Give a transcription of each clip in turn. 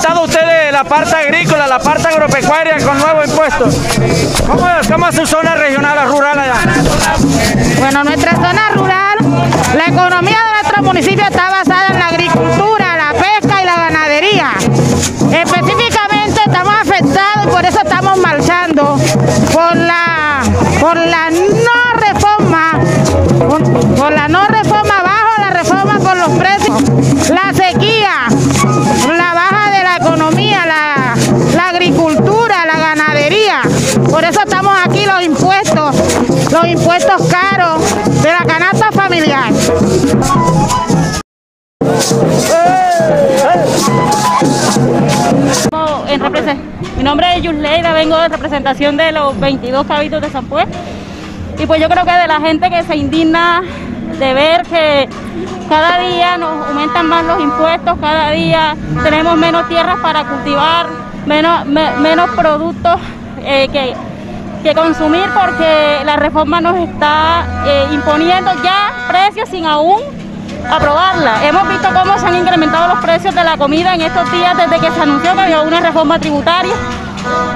¿Cómo se ve afectado ustedes la parte agrícola, la parte agropecuaria con nuevos impuestos? ¿Cómo, cómo es su zona regional rural allá? Bueno, nuestra zona rural, la economía de nuestro municipio está basada en la agricultura, la pesca y la ganadería. Específicamente estamos afectados y por eso estamos marchando por la, por la no reforma, por, por la no reforma bajo la reforma por los precios, la los impuestos caros de la canasta familiar. Mi nombre es Yusleida, vengo de representación de los 22 cabildos de San Pues. Y pues yo creo que de la gente que se indigna de ver que cada día nos aumentan más los impuestos, cada día tenemos menos tierras para cultivar, menos, me- menos productos eh, que, que consumir porque la reforma nos está eh, imponiendo ya precios sin aún aprobarla. Hemos visto cómo se han incrementado los precios de la comida en estos días desde que se anunció que había una reforma tributaria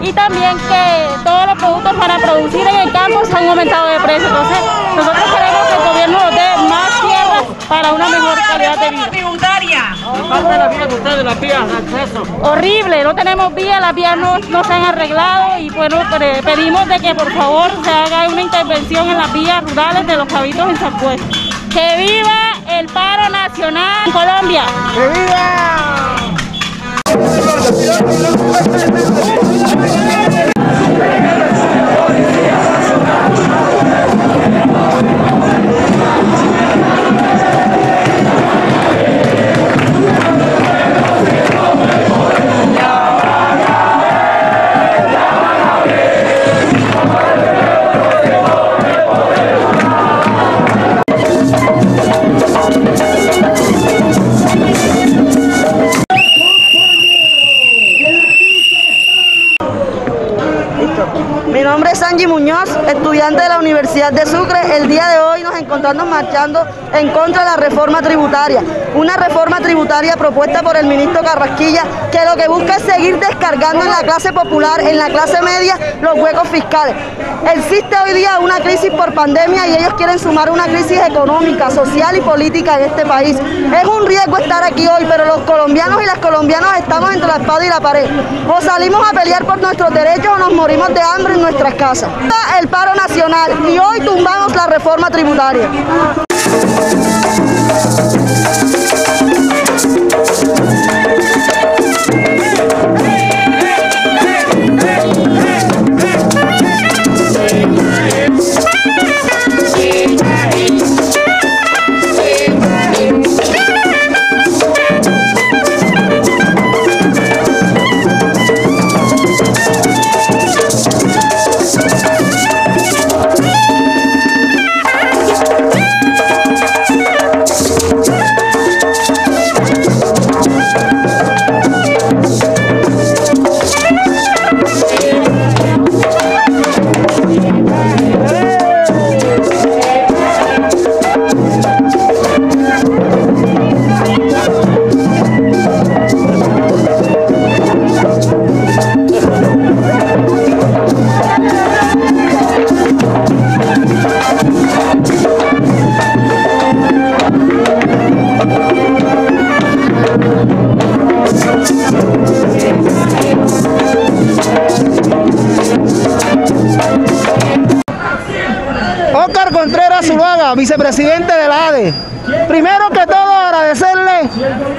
y también que todos los productos para producir en el campo se han aumentado de precio. Entonces, nosotros queremos que el gobierno nos dé más tierras para una mejor calidad de vida. Parte de la vía de ustedes, las vías de acceso. Horrible, no tenemos vías, las vías no, no se han arreglado y bueno, pedimos de que por favor se haga una intervención en las vías rurales de los cabitos en San Pues. ¡Que viva el paro nacional en Colombia! Mi Universidad de Sucre. El día de hoy nos encontramos marchando en contra de la reforma tributaria. Una reforma tributaria propuesta por el ministro Carrasquilla que lo que busca es seguir descargando en la clase popular, en la clase media, los huecos fiscales. Existe hoy día una crisis por pandemia y ellos quieren sumar una crisis económica, social y política en este país. Es un riesgo estar aquí hoy, pero los colombianos y las colombianas estamos entre la espada y la pared. O salimos a pelear por nuestros derechos o nos morimos de hambre en nuestras casas. El paro nacional y hoy tumbamos la reforma tributaria. Vicepresidente de la ADE. Primero que todo agradecerle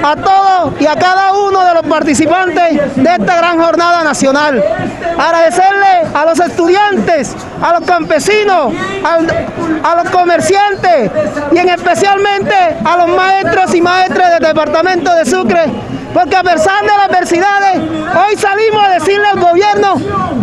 a todos y a cada uno de los participantes de esta gran jornada nacional. Agradecerle a los estudiantes, a los campesinos, a, los comerciantes y en especialmente a los maestros y maestras departamento de Sucre porque a pesar de las adversidades, hoy salimos a decirle al gobierno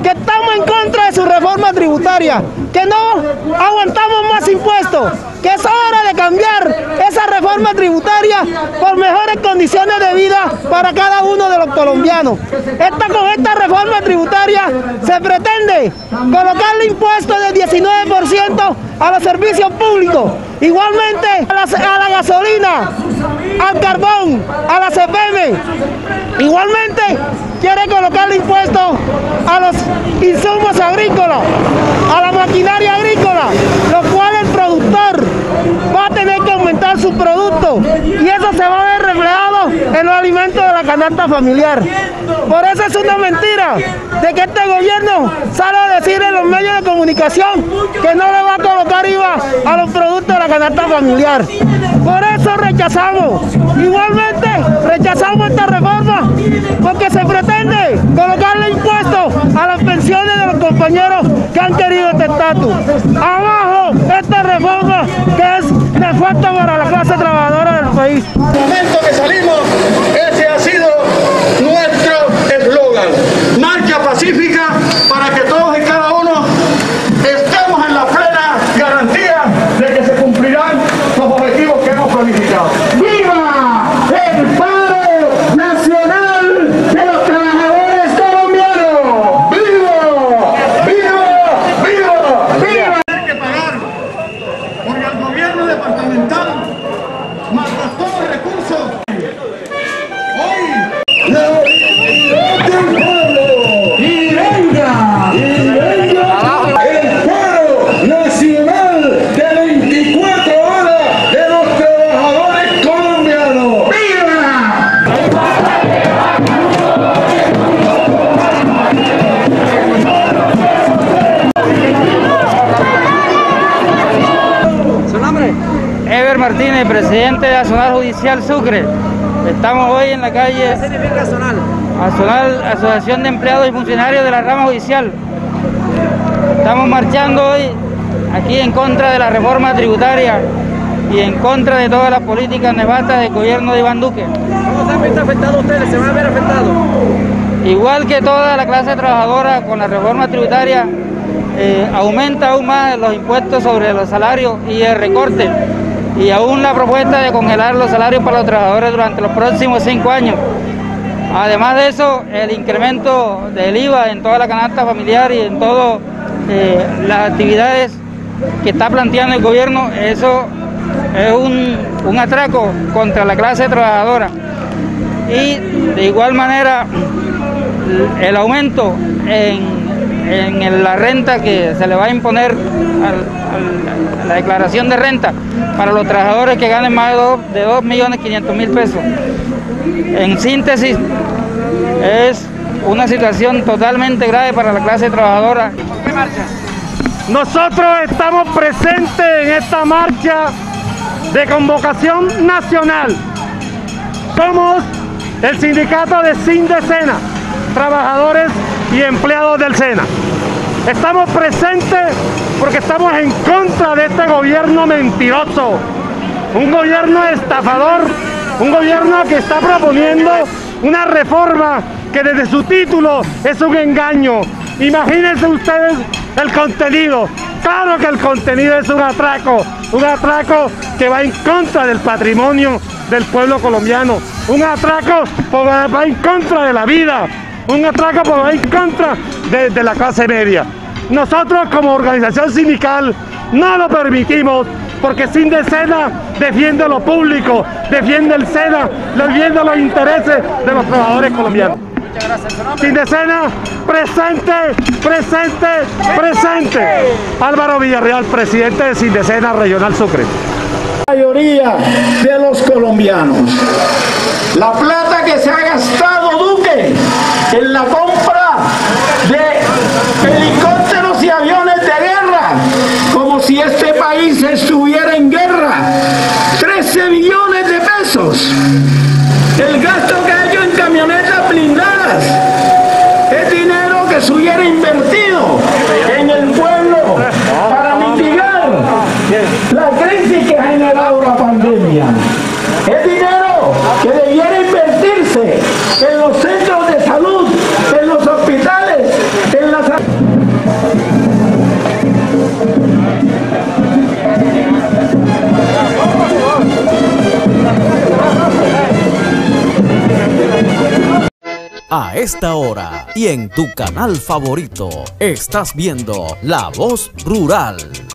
que estamos en contra de su reforma tributaria, que no aguantamos más impuestos, que es hora de cambiar esa reforma tributaria por mejores condiciones de vida para cada uno de los colombianos. Esta, con esta reforma tributaria se pretende colocarle impuestos del 19% a los servicios públicos, igualmente a la, gasolina, al carbón, a la CPM. Igualmente quiere colocarle impuestos a los insumos agrícolas, a la maquinaria agrícola, lo cual el productor va a tener que aumentar su producto y eso se va a ver reflejado en los familiar. Por eso es una mentira de que este gobierno sale a decir en los medios de comunicación que no le va a colocar IVA a los productos de la canasta familiar. Por eso rechazamos. Igualmente rechazamos esta reforma porque se pretende colocarle impuestos a las pensiones de los compañeros que han querido este estatus. Abajo esta reforma que es nefasto para la clase trabajadora del país. Martínez, presidente de Azonal Judicial Sucre. Estamos hoy en la calle. ¿Qué significa Azonal? Azonal, Asociación de Empleados y Funcionarios de la Rama Judicial. Estamos marchando hoy aquí en contra de la reforma tributaria y en contra de todas las políticas nefastas del gobierno de Iván Duque. ¿Cómo se han visto afectados ustedes? ¿Se van a ver afectados? Igual que toda la clase trabajadora con la reforma tributaria, eh, aumenta aún más los impuestos sobre los salarios y el recorte. Y aún la propuesta de congelar los salarios para los trabajadores durante los próximos cinco años. Además de eso, el incremento del IVA en toda la canasta familiar y en todas las actividades que está planteando el gobierno, eso es un, un atraco contra la clase trabajadora. Y de igual manera, el aumento en, en la renta que se le va a imponer a la declaración de renta para los trabajadores que ganen más de 2 de dos millones 500 mil pesos. En síntesis, es una situación totalmente grave para la clase trabajadora. Nosotros estamos presentes en esta marcha de convocación nacional. Somos el sindicato de Sindecena, trabajadores y empleados del SENA. Estamos presentes porque estamos en contra de este gobierno mentiroso, un gobierno estafador, un gobierno que está proponiendo una reforma que desde su título es un engaño. Imagínense ustedes el contenido. Claro que el contenido es un atraco, un atraco que va en contra del patrimonio del pueblo colombiano, un atraco porque va en contra de la vida, un atraco porque va en contra de, de la clase media. Nosotros como organización sindical no lo permitimos porque sin de Sena defiende lo público, defiende el SENA, defiende los intereses de los trabajadores colombianos. Sin de Sena, presente, presente, presente. Álvaro Villarreal, presidente de Sindecena Regional Sucre. mayoría de los colombianos. La plata que se ha gastado Duque en la compra de helicópteros y aviones de guerra, como si este país estuviera en guerra. 13 millones de pesos. El gasto que ha hecho en camionetas blindadas es dinero que se hubiera invertido en el pueblo para mitigar la crisis que ha generado la pandemia. Esta hora y en tu canal favorito estás viendo La Voz Rural.